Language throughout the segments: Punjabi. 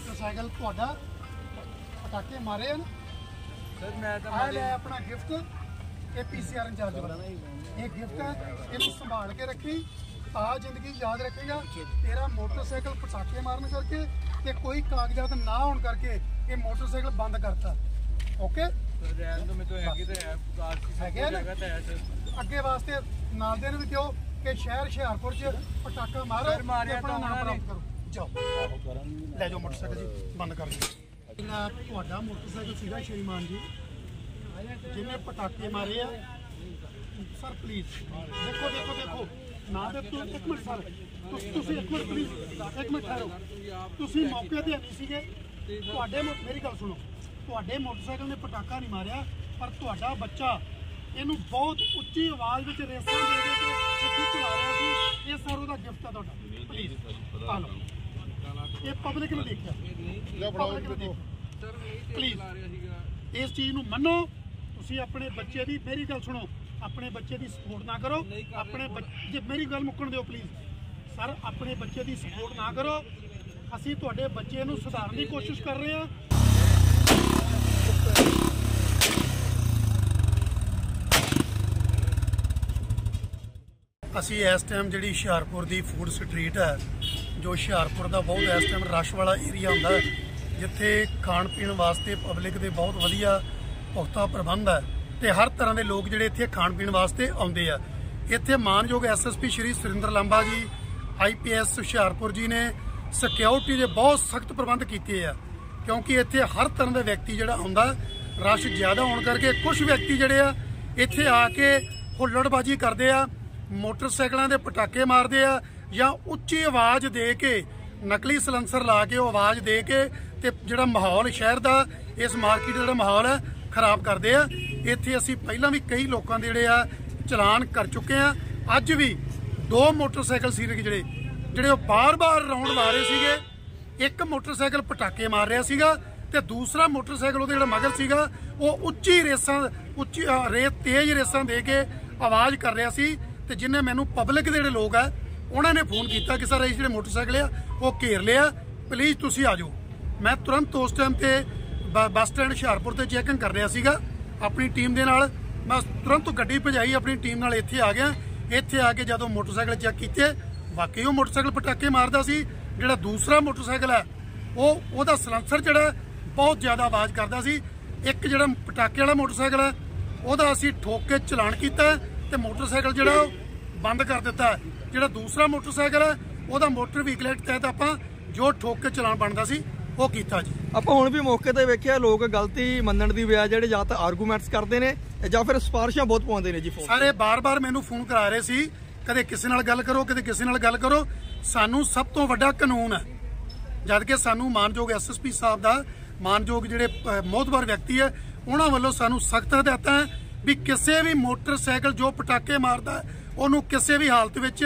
ਮੋਟਰਸਾਈਕਲ ਤੁਹਾਡਾ ਪਟਾਕੇ ਮਾਰੇ ਹਨ। ਸਰ ਮੈਂ ਤਾਂ ਆ ਲੈ ਆਪਣਾ ਗਿਫਟ ਇਹ ਪੀਸੀਆਰ ਇੰਚਾਰਜ ਵਾਲਾ। ਇਹ ਗਿਫਟ ਹੈ ਇਹਨੂੰ ਸੰਭਾਲ ਕੇ ਰੱਖੀ ਆ ਜ਼ਿੰਦਗੀ ਯਾਦ ਰੱਖੇਗਾ। ਤੇਰਾ ਮੋਟਰਸਾਈਕਲ ਪਟਾਕੇ ਮਾਰਨ ਕਰਕੇ ਤੇ ਕੋਈ ਕਾਗਜ਼ਾਤ ਨਾ ਹੋਣ ਕਰਕੇ ਇਹ ਮੋਟਰਸਾਈਕਲ ਬੰਦ ਕਰਤਾ। ਓਕੇ ਅੱਗੇ ਵਾਸਤੇ ਨਾਲ ਦੇ ਨੂੰ ਵੀ ਕਿਹਾ ਕਿ ਸ਼ਹਿਰ ਹੁਸ਼ਿਆਰਪੁਰ 'ਚ ਪਟਾਕਾ ਮਾਰੋ ਤੇ ਆਪਣਾ ਨਾਮ। ਪ੍ਰਾਪਤ ਕਰੋ। ਜਾਓ। ਲੈ ਜਾਓ ਮੋਟਰਸਾਈਕਲ ਜੀ, ਬੰਦ ਕਰ ਦਿਓ। ਇਹਨਾਂ ਤੁਹਾਡਾ ਮੋਟਰਸਾਈਕਲ ਸੀਗਾ ਸ਼੍ਰੀਮਾਨ ਜੀ। ਜਿਹਨੇ ਪਟਾਕੇ ਮਾਰੇ ਆ, ਸਰ ਪਲੀਜ਼ ਦੇਖੋ ਦੇਖੋ ਦੇਖੋ। ਨਾ ਦੇ ਤੂੰ ਇੱਕ ਮਿੰਟ, ਸਰ। ਤੁਸੀਂ ਇੱਕ ਮਿੰਟ ਪਲੀਜ਼ ਇੱਕ ਮਿੰਟ ਠਹਿਰੋ। ਤੁਸੀਂ ਮੌਕੇ ਤੇ ਨਹੀਂ ਸੀਗੇ। ਤੁਹਾਡੇ ਮੇਰੀ ਗੱਲ ਸੁਣੋ। ਤੁਹਾਡੇ ਮੋਟਰਸਾਈਕਲ ਨੇ ਪਟਾਕਾ ਨਹੀਂ ਮਾਰਿਆ, ਪਰ ਤੁਹਾਡਾ ਬੱਚਾ ਇਹਨੂੰ ਬਹੁਤ ਉੱਚੀ ਆਵਾਜ਼ ਵਿੱਚ ਰੇਸਾਂ ਦੇ ਦੇ ਕੇ ਇੱਥੇ ਚਲਾ ਰਿਹਾ ਸੀ। ਇਹ ਸਰ, ਉਹਦਾ ਗਿਫਟ ਆ ਤੁਹਾਡਾ। ਪਲੀਜ਼ ਆ ਲਓ। ਇਹ ਪਬਲਿਕ ਨੇ ਦੇਖਿਆ। ਪਬਲਿਕ ਨੇ ਦੇਖਿਆ। ਸੀਗਾ। ਇਸ ਚੀਜ਼ ਨੂੰ ਮੰਨੋ। ਤੁਸੀਂ ਆਪਣੇ ਬੱਚੇ ਦੀ ਮੇਰੀ ਗੱਲ ਸੁਣੋ। ਆਪਣੇ ਬੱਚੇ ਦੀ ਸਪੋਰਟ ਨਾ ਕਰੋ। ਆਪਣੇ ਜੇ ਮੇਰੀ ਗੱਲ ਮੁੱਕਣ ਦਿਓ ਪਲੀਜ਼ ਸਰ ਆਪਣੇ ਬੱਚੇ ਦੀ ਸਪੋਰਟ ਨਾ ਕਰੋ। ਅਸੀਂ ਤੁਹਾਡੇ ਬੱਚੇ ਨੂੰ ਸੁਧਾਰਨ ਦੀ ਕੋਸ਼ਿਸ਼ ਕਰ ਰਹੇ ਹਾਂ। ਅਸੀਂ ਇਸ ਟਾਈਮ ਜਿਹੜੀ ਹੁਸ਼ਿਆਰਪੁਰ ਦੀ ਫੂਡ ਸਟਰੀਟ ਹੈ ਜੋ ਹੁਸ਼ਿਆਰਪੁਰ ਦਾ ਬਹੁਤ ਇਸ ਟਾਈਮ ਰਸ਼ ਵਾਲਾ ਏਰੀਆ ਹੁੰਦਾ ਜਿੱਥੇ ਖਾਣ ਪੀਣ ਵਾਸਤੇ ਪਬਲਿਕ ਦੇ ਬਹੁਤ ਵਧੀਆ ਪੁਖਤਾ ਪ੍ਰਬੰਧ ਹੈ ਤੇ ਹਰ ਤਰ੍ਹਾਂ ਦੇ ਲੋਕ ਜਿਹੜੇ ਇੱਥੇ ਖਾਣ ਪੀਣ ਵਾਸਤੇ ਆਉਂਦੇ ਆ। ਇੱਥੇ ਮਾਨਯੋਗ ਐਸਐਸਪੀ ਸ਼੍ਰੀ ਸੁਰਿੰਦਰ ਲਾਂਬਾ ਜੀ ਆਈਪੀਐਸ ਹੁਸ਼ਿਆਰਪੁਰ ਜੀ ਨੇ ਸਿਕਿਉਰਿਟੀ ਦੇ ਬਹੁਤ ਸਖਤ ਪ੍ਰਬੰਧ ਕੀਤੇ ਆ, ਕਿਉਂਕਿ ਇੱਥੇ ਹਰ ਤਰ੍ਹਾਂ ਦਾ ਵਿਅਕਤੀ ਜਿਹੜਾ ਆਉਂਦਾ ਰਸ਼ ਜ਼ਿਆਦਾ ਹੋਣ ਕਰਕੇ ਕੁਝ ਵਿਅਕਤੀ ਜਿਹੜੇ ਆ, ਇੱਥੇ ਆ ਕੇ ਹੁੱਲੜਬਾਜੀ ਕਰਦੇ ਆ, ਮੋਟਰਸਾਈਕਲਾਂ ਦੇ ਪਟਾਕੇ ਮਾਰਦੇ ਆ ਜਾਂ ਉੱਚੀ ਆਵਾਜ਼ ਦੇ ਕੇ ਨਕਲੀ ਸਲੈਂਸਰ ਲਾ ਕੇ ਉਹ ਆਵਾਜ਼ ਦੇ ਕੇ ਤੇ ਜਿਹੜਾ ਮਾਹੌਲ ਸ਼ਹਿਰ ਦਾ ਇਸ ਮਾਰਕੀਟ ਦਾ ਜਿਹੜਾ ਮਾਹੌਲ ਹੈ ਖਰਾਬ ਕਰਦੇ ਆ। ਇੱਥੇ ਅਸੀਂ ਪਹਿਲਾਂ ਵੀ ਕਈ ਲੋਕਾਂ ਦੇ ਜਿਹੜੇ ਆ ਚਲਾਨ ਕਰ ਚੁੱਕੇ ਆ। ਅੱਜ ਵੀ ਦੋ ਮੋਟਰਸਾਈਕਲ ਸੀ ਜਿਹੜੇ ਜਿਹੜੇ ਉਹ ਬਾਰ-ਬਾਰ ਰਾਊਂਡ ਲਾ ਰਹੇ ਸੀਗੇ। ਇੱਕ ਮੋਟਰਸਾਈਕਲ ਪਟਾਕੇ ਮਾਰ ਰਿਹਾ ਸੀਗਾ ਤੇ ਦੂਸਰਾ ਮੋਟਰਸਾਈਕਲ ਉਹਦੇ ਜਿਹੜਾ ਮਗਰ ਸੀਗਾ ਉਹ ਉੱਚੀ ਰੇਸਾਂ ਉੱਚੀ ਅ, ਰੇਤ ਤੇਜ਼ ਰੇਸਾਂ ਦੇ ਕੇ ਆਵਾਜ਼ ਕਰ ਰਿਹਾ ਸੀ ਤੇ ਜਿਨੇ ਮੈਨੂੰ ਪਬਲਿਕ ਦੇ ਜਿਹੜੇ ਲੋਕ ਆ ਉਹਨਾਂ ਨੇ ਫੋਨ ਕੀਤਾ ਕਿ ਸਰ, ਇਹ ਜਿਹੜੇ ਮੋਟਰਸਾਈਕਲ ਆ, ਉਹ ਘੇਰ ਲਿਆ। ਪਲੀਜ਼ ਤੁਸੀਂ ਆ ਜਾਓ। ਮੈਂ ਤੁਰੰਤ ਉਸ ਟਾਈਮ ਤੇ ਬ- ਬੱਸ ਸਟੈਂਡ ਹੁਸ਼ਿਆਰਪੁਰ ਤੇ ਚੈਕਿੰਗ ਕਰ ਰਿਹਾ ਸੀਗਾ, ਆਪਣੀ ਟੀਮ ਦੇ ਨਾਲ। ਮੈਂ ਤੁਰੰਤ ਗੱਡੀ ਭਜਾਈ, ਆਪਣੀ ਟੀਮ ਨਾਲ ਇੱਥੇ ਆ ਗਿਆ। ਇੱਥੇ ਆ ਕੇ ਜਦੋਂ ਮੋਟਰਸਾਈਕਲ ਚੈੱਕ ਕੀਤੇ, ਵਾਕਈ ਉਹ ਮੋਟਰਸਾਈਕਲ ਪਟਾਕੇ ਮਾਰਦਾ ਸੀ, ਜਿਹੜਾ ਦੂਸਰਾ ਮੋਟਰਸਾਈਕਲ ਹੈ, ਉਹ, ਉਹਦਾ ਸਲੈਂਸਰ ਜਿਹੜਾ ਬਹੁਤ ਜ਼ਿਆਦਾ ਆਵਾਜ਼ ਕਰਦਾ ਸੀ। ਇੱਕ ਜਿਹੜਾ ਪਟਾਕੇ ਵਾਲਾ ਮੋਟਰਸਾਈਕਲ ਹੈ, ਉਹਦਾ ਅਸੀਂ ਠੋਕ ਕੇ ਚਲਾਨ ਕੀਤਾ ਤੇ ਮੋਟਰਸਾਈਕਲ ਜਿਹੜਾ ਉਹ ਬੰਦ ਕਰ ਦਿੱਤਾ। ਜਿਹੜਾ ਦੂਸਰਾ ਮੋਟਰਸਾਈਕਲ ਹੈ ਉਹਦਾ ਮੋਟਰ ਵਹੀਕਲ ਐਕਟ ਤਹਿਤ ਆਪਾਂ ਜੋ ਠੋਕ ਕੇ ਚਲਾਨ ਬਣਦਾ ਸੀ ਉਹ ਕੀਤਾ ਜੀ। ਆਪਾਂ ਹੁਣ ਵੀ ਮੌਕੇ ਤੇ ਵੇਖਿਆ ਲੋਕ ਗਲਤੀ ਮੰਨਣ ਦੀ ਬਜਾਏ ਜਿਹੜੇ ਜਾਂ ਤਾਂ ਆਰਗੂਮੈਂਟਸ ਕਰਦੇ ਨੇ ਜਾਂ ਫਿਰ ਸਿਫਾਰਿਸ਼ਾਂ ਬਹੁਤ ਪਾਉਂਦੇ ਨੇ ਜੀ ਫੋਨ ਸਾਰੇ ਬਾਰ-ਬਾਰ ਮੈਨੂੰ ਫੋਨ ਕਰਾ ਰਹੇ ਸੀ ਕਦੇ ਕਿਸੇ ਨਾਲ ਗੱਲ ਕਰੋ ਕਦੇ ਕਿਸੇ ਨਾਲ ਗੱਲ ਕਰੋ। ਸਾਨੂੰ ਸਭ ਤੋਂ ਵੱਡਾ ਕਾਨੂੰਨ ਹੈ ਜਦ ਕਿ ਸਾਨੂੰ ਮਾਨਯੋਗ ਐਸਐਸਪੀ ਸਾਹਿਬ ਦਾ ਮਾਨਯੋਗ ਜਿਹੜੇ ਮੋਹਤਬਰ ਵਿਅਕਤੀ ਹੈ ਉਹਨਾਂ ਵੱਲੋਂ ਸਾਨੂੰ ਸਖਤ ਹਦਾਇਤਾਂ ਹੈ ਵੀ ਕਿਸੇ ਵੀ ਮੋਟਰਸਾਈਕਲ ਜੋ ਪਟਾਕੇ ਮਾਰਦਾ ਉਹਨੂੰ ਕਿਸੇ ਵੀ ਹਾਲਤ ਵਿੱਚ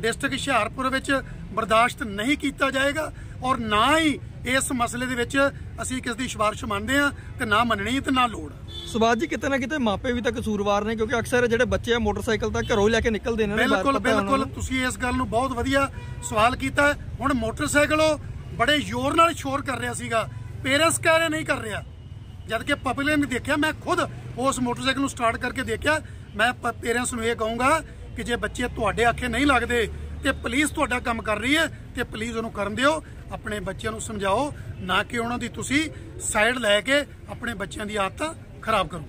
ਡਿਸਟ੍ਰਿਕਟ ਹੁਸ਼ਿਆਰਪੁਰ ਵਿੱਚ ਬਰਦਾਸ਼ਤ ਨਹੀਂ ਕੀਤਾ ਜਾਏਗਾ ਔਰ ਨਾ ਹੀ ਇਸ ਮਸਲੇ ਦੇ ਵਿੱਚ ਅਸੀਂ ਕਿਸ ਦੀ ਸਿਫਾਰਿਸ਼ ਮੰਨਦੇ ਆ ਤੇ ਨਾ ਮੰਨਣੀ ਤੇ ਨਾ ਲੋੜ। ਸਵਾਦ ਜੀ ਕਿਤੇ ਨਾ ਕਿਤੇ ਮਾਪੇ ਵੀ ਤਾਂ ਕਸੂਰਵਾਰ ਨੇ ਕਿਉਂਕਿ ਅਕਸਰ ਜਿਹੜੇ ਬੱਚੇ ਆ ਮੋਟਰਸਾਈਕਲ ਤਾਂ ਘਰੋਂ ਹੀ ਲੈ ਕੇ ਨਿਕਲਦੇ ਨੇ ਬਿਲਕੁਲ ਬਿਲਕੁਲ। ਤੁਸੀਂ ਇਸ ਗੱਲ ਨੂੰ ਬਹੁਤ ਵਧੀਆ ਸਵਾਲ ਕੀਤਾ। ਹੁਣ ਮੋਟਰਸਾਈਕਲ ਉਹ ਬੜੇ ਜ਼ੋਰ ਨਾਲ ਸ਼ੋਰ ਕਰ ਰਿਹਾ ਸੀਗਾ। ਪੇਰੈਂਟਸ ਕਹਿ ਰਹੇ ਨਹੀਂ ਕਰ ਰਿਹਾ। ਜਦ ਕਿ ਪਬਲਿਕ ਨੇ ਦੇਖਿਆ ਮੈਂ ਖੁਦ ਉਸ ਮੋਟਰਸਾਈਕਲ ਨੂੰ ਸਟਾਰਟ ਕਰਕੇ ਦੇਖਿਆ। ਮੈਂ ਪੇਰੈਂਟਸ ਨੂੰ ਇਹ ਕਹੂੰਗਾ ਕਿ ਜੇ ਬੱਚੇ ਤੁਹਾਡੇ ਆਖੇ ਨਹੀਂ ਲੱਗਦੇ ਤੇ ਪੁਲਿਸ ਤੁਹਾਡਾ ਕੰਮ ਕਰ ਰਹੀ ਹੈ ਤੇ ਪਲੀਜ਼ ਉਹਨੂੰ ਕਰਨ ਦਿਓ, ਆਪਣੇ ਬੱਚਿਆਂ ਨੂੰ ਸਮਝਾਓ, ਨਾ ਕਿ ਉਹਨਾਂ ਦੀ ਤੁਸੀਂ ਸਾਈਡ ਲੈ ਕੇ ਆਪਣੇ ਬੱਚਿਆਂ ਦੀ ਆਦਤਾਂ ਖਰਾਬ ਕਰੋ।